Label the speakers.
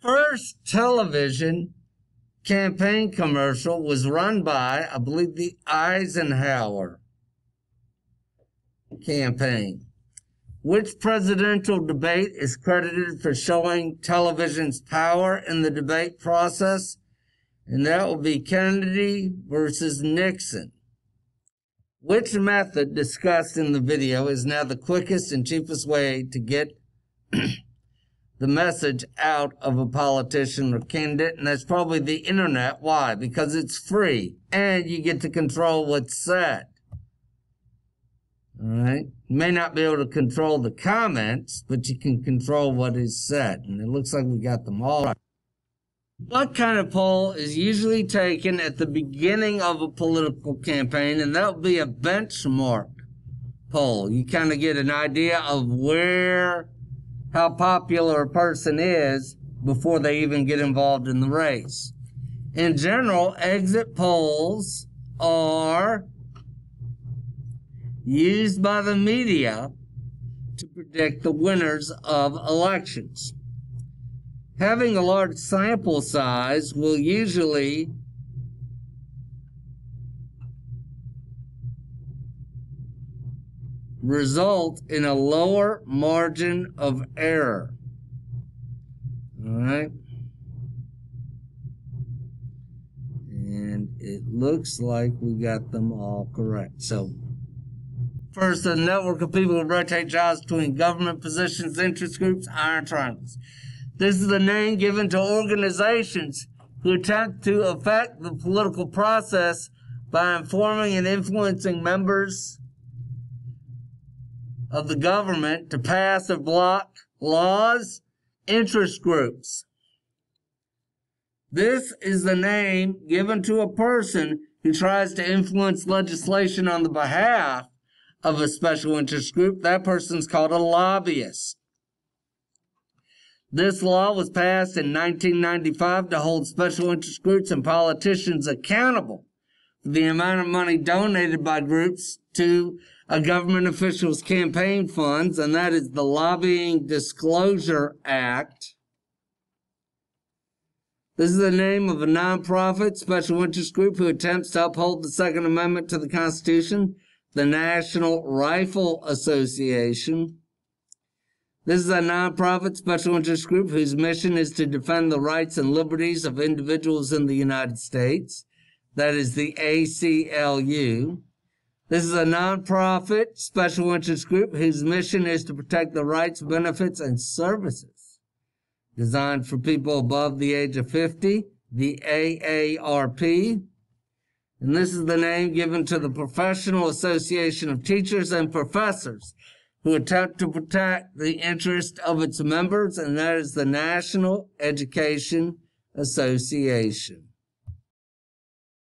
Speaker 1: first television campaign commercial was run by, I believe, the Eisenhower campaign. Which presidential debate is credited for showing television's power in the debate process? And that will be Kennedy versus Nixon. Which method discussed in the video is now the quickest and cheapest way to get the message out of a politician or candidate? And that's probably the internet. Why? Because it's free and you get to control what's said. All right. You may not be able to control the comments, but you can control what is said. And it looks like we got them all right. What kind of poll is usually taken at the beginning of a political campaign? And that will be a benchmark poll. You kind of get an idea of where, how popular a person is before they even get involved in the race. In general, exit polls are used by the media to predict the winners of elections. Having a large sample size will usually result in a lower margin of error. All right. And it looks like we got them all correct. So, first, a network of people who rotate jobs between government positions, interest groups, iron triangles. This is the name given to organizations who attempt to affect the political process by informing and influencing members of the government to pass or block laws, interest groups. This is the name given to a person who tries to influence legislation on the behalf of a special interest group. That person's called a lobbyist. This law was passed in 1995 to hold special interest groups and politicians accountable for the amount of money donated by groups to a government official's campaign funds, and that is the Lobbying Disclosure Act. This is the name of a nonprofit special interest group who attempts to uphold the Second Amendment to the Constitution, the National Rifle Association. This is a nonprofit special interest group whose mission is to defend the rights and liberties of individuals in the United States. That is the ACLU. This is a nonprofit special interest group whose mission is to protect the rights, benefits, and services designed for people above the age of 50, the AARP. And this is the name given to the Professional Association of Teachers and Professors who attempt to protect the interest of its members, and that is the National Education Association.